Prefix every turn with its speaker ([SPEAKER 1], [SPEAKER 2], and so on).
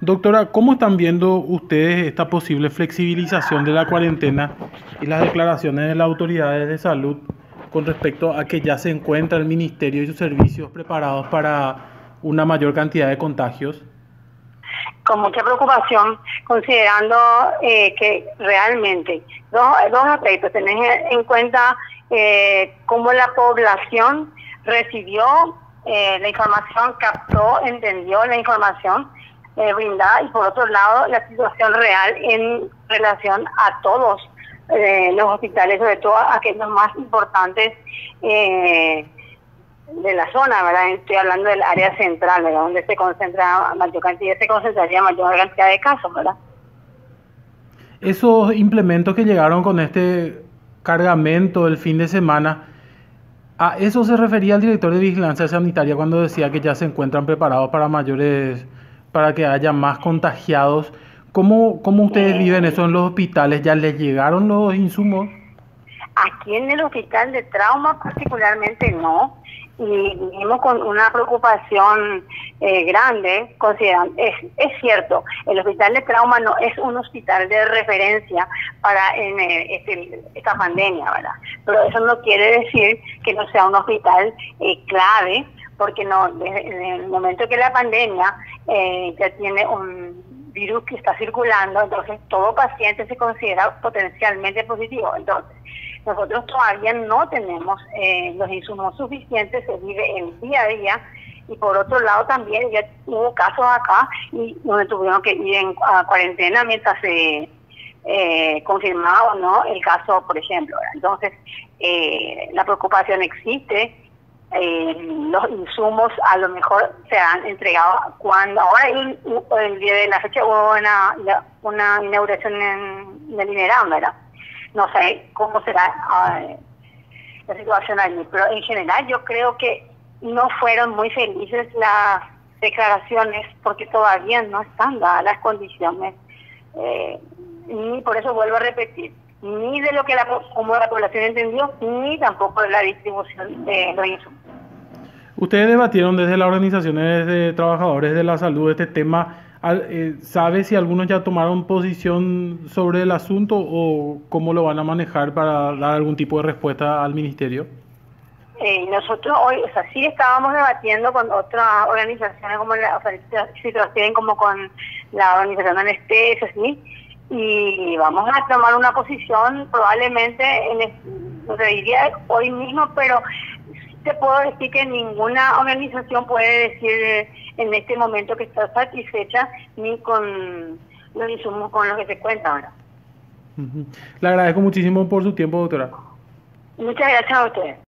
[SPEAKER 1] Doctora, ¿cómo están viendo ustedes esta posible flexibilización de la cuarentena y las declaraciones de las autoridades de salud con respecto a que ya se encuentra el Ministerio y sus servicios preparados para una mayor cantidad de contagios?
[SPEAKER 2] Con mucha preocupación, considerando eh, que realmente dos, dos aspectos, tener en cuenta eh, cómo la población recibió eh, la información, captó, entendió la información eh, brindada y por otro lado la situación real en relación a todos eh, los hospitales, sobre todo aquellos más importantes eh, de la zona, ¿verdad? Estoy hablando del área central, ¿verdad? Donde se concentra mayor cantidad, se concentraría mayor cantidad de casos, ¿verdad?
[SPEAKER 1] Esos implementos que llegaron con este cargamento el fin de semana, ¿a eso se refería el director de Vigilancia Sanitaria cuando decía que ya se encuentran preparados para mayores, para que haya más contagiados? ¿Cómo, cómo ustedes
[SPEAKER 2] Eh,
[SPEAKER 1] viven eso en los hospitales? ¿Ya les llegaron los insumos?
[SPEAKER 2] Aquí en el hospital de trauma particularmente no, y vivimos con una preocupación eh, grande, considerando, es, es cierto, el hospital de trauma no es un hospital de referencia para en, eh, este- esta pandemia, ¿verdad? Pero eso no quiere decir que no sea un hospital eh, clave, porque no desde el momento que la pandemia eh, ya tiene un virus que está circulando, entonces todo paciente se considera potencialmente positivo. Entonces, nosotros todavía no tenemos eh, los insumos suficientes, se vive el día a día y por otro lado también ya hubo casos acá y donde tuvieron que ir en a cuarentena mientras se eh, confirmaba no el caso, por ejemplo. Entonces, eh, la preocupación existe. Eh, los insumos a lo mejor se han entregado cuando ahora el, día de la fecha hubo una, una inauguración en, en el Inerán, ¿verdad? no sé cómo será la situación allí, pero en general yo creo que no fueron muy felices las declaraciones porque todavía no están dadas las condiciones, eh, ni por eso vuelvo a repetir, ni de lo que la, como la población entendió, ni tampoco de la distribución de los insumos.
[SPEAKER 1] Ustedes debatieron desde las organizaciones de trabajadores de la salud este tema. Eh, ¿Sabe si algunos ya tomaron posición sobre el asunto o cómo lo van a manejar para dar algún tipo de respuesta al ministerio?
[SPEAKER 2] Eh, nosotros hoy, o sea, sí estábamos debatiendo con otras organizaciones como la, o sea, si se tienen como con la organización Anestesia, ¿sí? Y vamos a tomar una posición probablemente, en no te diría hoy mismo, pero te puedo decir que ninguna organización puede decir eh, en este momento que está satisfecha ni con los insumos con los que se cuenta ahora.
[SPEAKER 1] Ujú. Le agradezco muchísimo por su tiempo, doctora.
[SPEAKER 2] Muchas gracias a ustedes.